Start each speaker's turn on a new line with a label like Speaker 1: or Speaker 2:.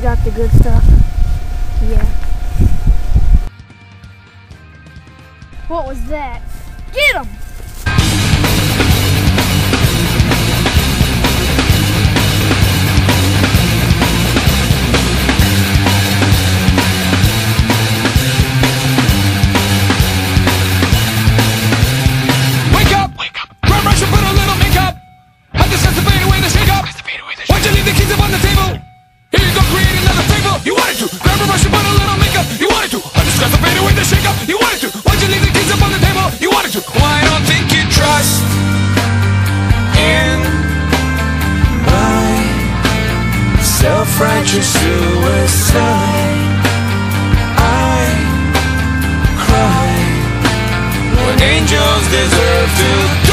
Speaker 1: got the good stuff. Yeah. What was that? Get him!
Speaker 2: Away the shake up. You wanted to. Why'd you leave the keys up on the table? You wanted to. Why don't think you trust in my self-righteous suicide. I cry when angels deserve to